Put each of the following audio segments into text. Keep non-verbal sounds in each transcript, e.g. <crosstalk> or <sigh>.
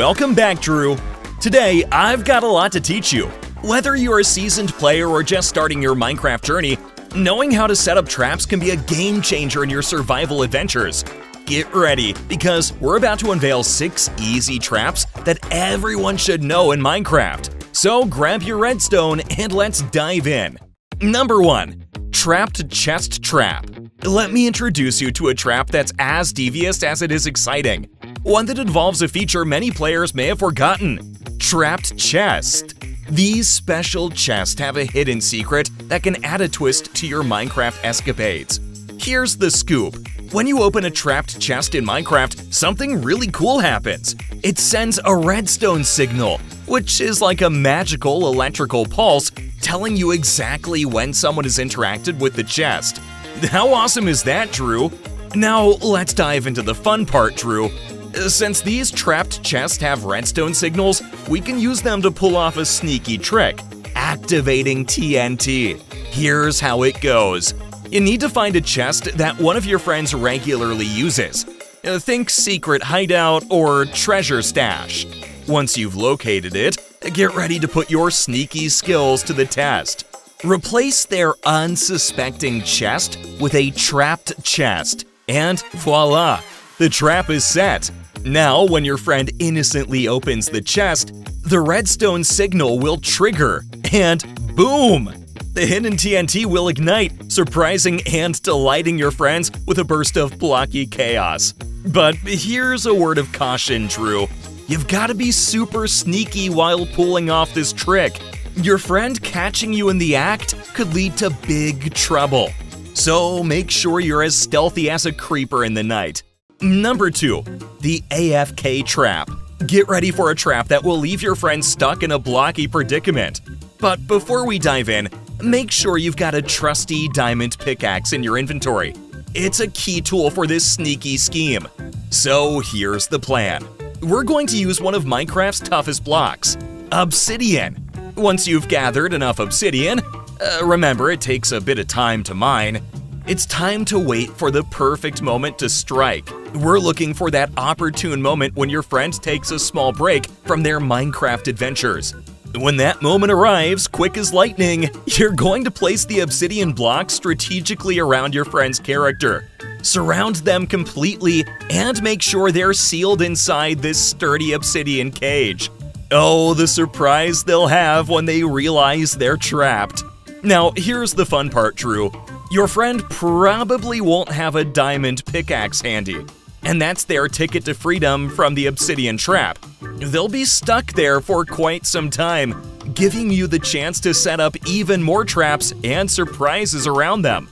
Welcome back, Drew. Today, I've got a lot to teach you. Whether you're a seasoned player or just starting your Minecraft journey, knowing how to set up traps can be a game changer in your survival adventures. Get ready, because we're about to unveil 6 easy traps that everyone should know in Minecraft. So grab your redstone and let's dive in. Number 1. Trapped Chest Trap. Let me introduce you to a trap that's as devious as it is exciting. One that involves a feature many players may have forgotten Trapped Chest. These special chests have a hidden secret that can add a twist to your Minecraft escapades. Here's the scoop. When you open a trapped chest in Minecraft, something really cool happens. It sends a redstone signal, which is like a magical electrical pulse telling you exactly when someone has interacted with the chest. <laughs> How awesome is that, Drew? Now, let's dive into the fun part, Drew. Since these trapped chests have redstone signals, we can use them to pull off a sneaky trick activating TNT. Here's how it goes you need to find a chest that one of your friends regularly uses. Uh, think secret hideout or treasure stash. Once you've located it, get ready to put your sneaky skills to the test. Replace their unsuspecting chest with a trapped chest, and voila! The trap is set. Now, when your friend innocently opens the chest, the redstone signal will trigger, and boom! The hidden TNT will ignite, surprising and delighting your friends with a burst of blocky chaos. But here's a word of caution, Drew. You've gotta be super sneaky while pulling off this trick. Your friend catching you in the act could lead to big trouble. So make sure you're as stealthy as a creeper in the night. Number 2. The AFK Trap. Get ready for a trap that will leave your friend stuck in a blocky predicament. But before we dive in, make sure you've got a trusty diamond pickaxe in your inventory. It's a key tool for this sneaky scheme. So here's the plan. We're going to use one of Minecraft's toughest blocks, obsidian. Once you've gathered enough obsidian, uh, remember it takes a bit of time to mine, it's time to wait for the perfect moment to strike. We're looking for that opportune moment when your friend takes a small break from their Minecraft adventures. When that moment arrives, quick as lightning, you're going to place the obsidian blocks strategically around your friend's character. Surround them completely and make sure they're sealed inside this sturdy obsidian cage. Oh, the surprise they'll have when they realize they're trapped. Now, here's the fun part, Drew. Your friend probably won't have a diamond pickaxe handy, and that's their ticket to freedom from the obsidian trap. They'll be stuck there for quite some time, giving you the chance to set up even more traps and surprises around them.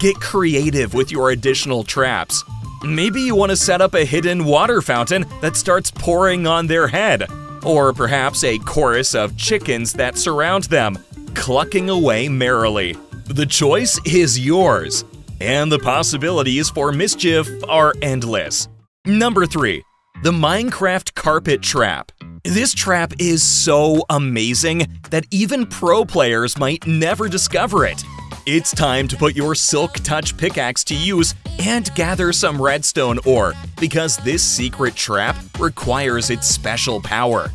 Get creative with your additional traps. Maybe you want to set up a hidden water fountain that starts pouring on their head, or perhaps a chorus of chickens that surround them, clucking away merrily. The choice is yours, and the possibilities for mischief are endless. Number 3. The Minecraft Carpet Trap. This trap is so amazing that even pro players might never discover it. It's time to put your Silk Touch pickaxe to use and gather some redstone ore, because this secret trap requires its special power.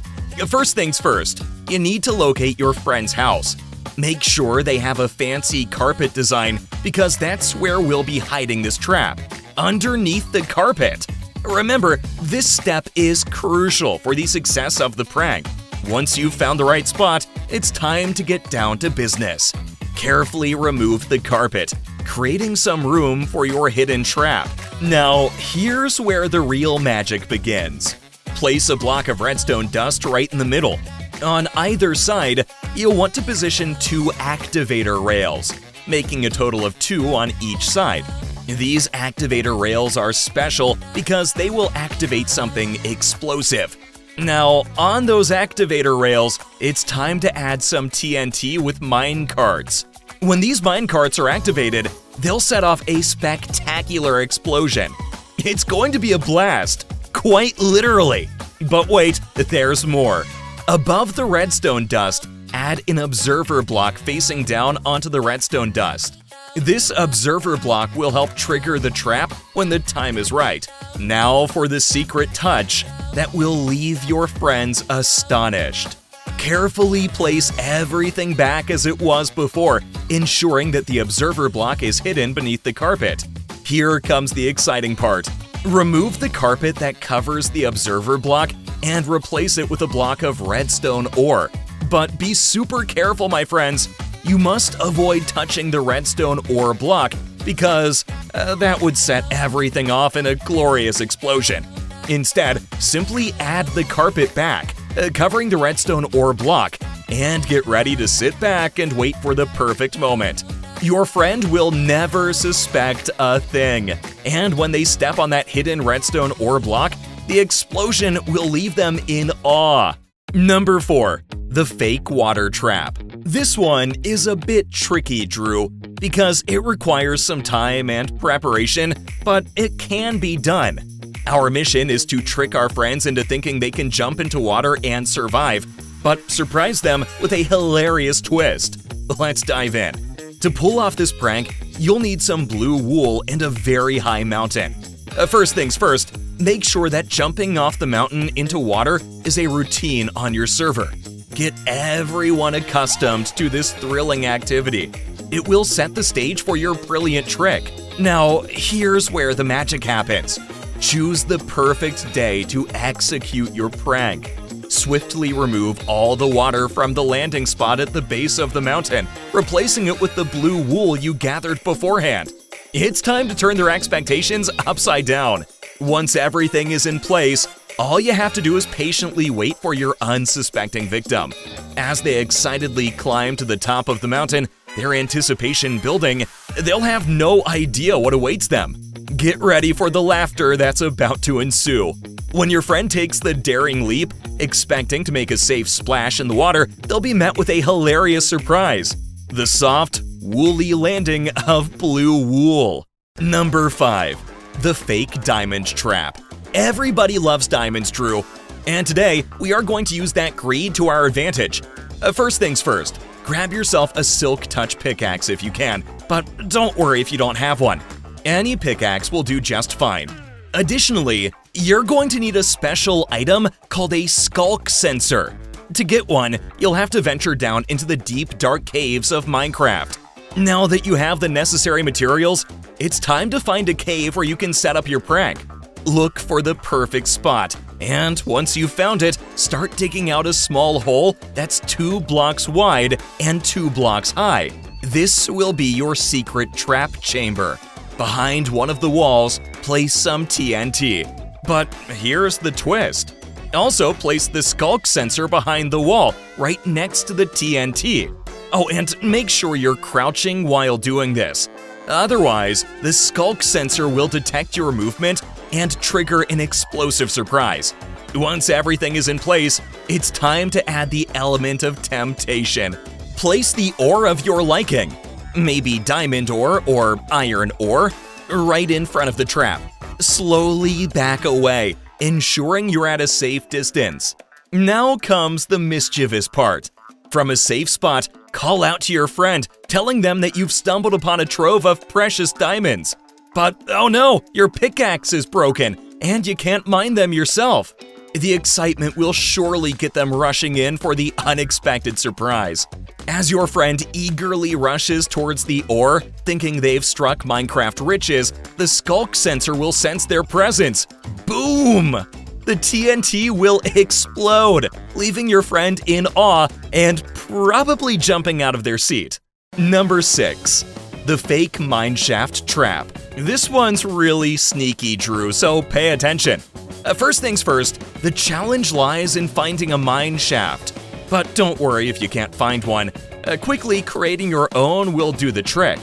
First things first, you need to locate your friend's house. Make sure they have a fancy carpet design because that's where we'll be hiding this trap, underneath the carpet. Remember, this step is crucial for the success of the prank. Once you've found the right spot, it's time to get down to business. Carefully remove the carpet, creating some room for your hidden trap. Now, here's where the real magic begins. Place a block of redstone dust right in the middle. On either side, you'll want to position two activator rails, making a total of two on each side. These activator rails are special because they will activate something explosive. Now, on those activator rails, it's time to add some TNT with mine carts. When these mine carts are activated, they'll set off a spectacular explosion. It's going to be a blast, quite literally. But wait, there's more. Above the redstone dust, add an observer block facing down onto the redstone dust. This observer block will help trigger the trap when the time is right. Now for the secret touch. that will leave your friends astonished. Carefully place everything back as it was before, ensuring that the observer block is hidden beneath the carpet. Here comes the exciting part. Remove the carpet that covers the observer block and replace it with a block of redstone ore. But be super careful, my friends. You must avoid touching the redstone ore block because uh, that would set everything off in a glorious explosion. Instead, simply add the carpet back, uh, covering the redstone ore block, and get ready to sit back and wait for the perfect moment. Your friend will never suspect a thing, and when they step on that hidden redstone ore block, the explosion will leave them in awe. Number 4. The Fake Water Trap This one is a bit tricky, Drew, because it requires some time and preparation, but it can be done. Our mission is to trick our friends into thinking they can jump into water and survive, but surprise them with a hilarious twist. Let's dive in. To pull off this prank, you'll need some blue wool and a very high mountain. Uh, first things first, make sure that jumping off the mountain into water is a routine on your server. Get everyone accustomed to this thrilling activity. It will set the stage for your brilliant trick. Now, here's where the magic happens. Choose the perfect day to execute your prank. Swiftly remove all the water from the landing spot at the base of the mountain, replacing it with the blue wool you gathered beforehand. It's time to turn their expectations upside down. Once everything is in place, all you have to do is patiently wait for your unsuspecting victim. As they excitedly climb to the top of the mountain, their anticipation building, they'll have no idea what awaits them. Get ready for the laughter that's about to ensue. When your friend takes the daring leap, expecting to make a safe splash in the water, they'll be met with a hilarious surprise the soft, woolly landing of blue wool. Number 5. The Fake Diamond Trap. Everybody loves diamonds, Drew. And today, we are going to use that greed to our advantage. Uh, first things first, grab yourself a Silk Touch pickaxe if you can, but don't worry if you don't have one. Any pickaxe will do just fine. Additionally, you're going to need a special item called a Sculk Sensor. To get one, you'll have to venture down into the deep, dark caves of Minecraft. Now that you have the necessary materials, it's time to find a cave where you can set up your prank. Look for the perfect spot, and once you've found it, start digging out a small hole that's two blocks wide and two blocks high. This will be your secret trap chamber. Behind one of the walls, place some TNT. But here's the twist. Also place the sculk sensor behind the wall, right next to the TNT. Oh, and make sure you're crouching while doing this. Otherwise, the sculk sensor will detect your movement and trigger an explosive surprise. Once everything is in place, it's time to add the element of temptation. Place the ore of your liking, maybe diamond ore or iron ore, right in front of the trap. Slowly back away, ensuring you're at a safe distance. Now comes the mischievous part. From a safe spot, call out to your friend, telling them that you've stumbled upon a trove of precious diamonds. But oh no, your pickaxe is broken, and you can't mine them yourself. The excitement will surely get them rushing in for the unexpected surprise. As your friend eagerly rushes towards the ore, thinking they've struck Minecraft riches, the sculk sensor will sense their presence. Boom! The TNT will explode, leaving your friend in awe and probably jumping out of their seat. Number 6. The Fake Mineshaft Trap. This one's really sneaky, Drew, so pay attention. Uh, first things first, the challenge lies in finding a mine shaft. But don't worry if you can't find one. Uh, quickly creating your own will do the trick.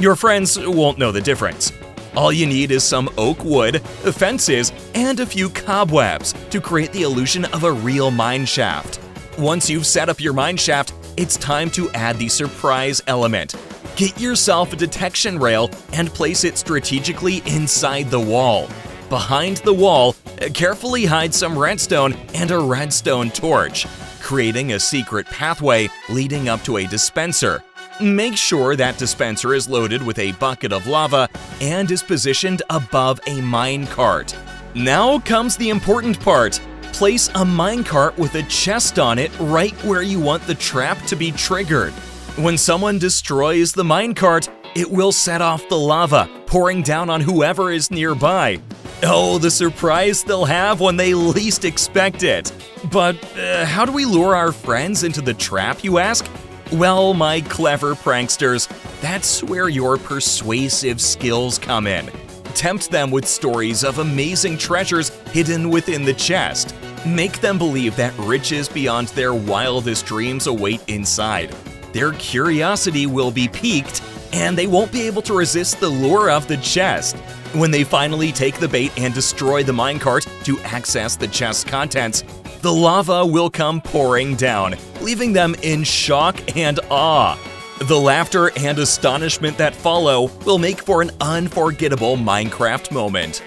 Your friends won't know the difference. All you need is some oak wood, fences, and a few cobwebs to create the illusion of a real mine shaft. Once you've set up your mine shaft, it's time to add the surprise element. Get yourself a detection rail and place it strategically inside the wall. Behind the wall, carefully hide some redstone and a redstone torch, creating a secret pathway leading up to a dispenser. Make sure that dispenser is loaded with a bucket of lava and is positioned above a mine cart. Now comes the important part. place a minecart with a chest on it right where you want the trap to be triggered. When someone destroys the minecart, it will set off the lava, pouring down on whoever is nearby. Oh, the surprise they'll have when they least expect it. But uh, how do we lure our friends into the trap, you ask? Well, my clever pranksters, that's where your persuasive skills come in. Tempt them with stories of amazing treasures hidden within the chest. Make them believe that riches beyond their wildest dreams await inside. Their curiosity will be piqued, and they won't be able to resist the lure of the chest. When they finally take the bait and destroy the minecart to access the chest's contents, the lava will come pouring down, leaving them in shock and awe. The laughter and astonishment that follow will make for an unforgettable Minecraft moment.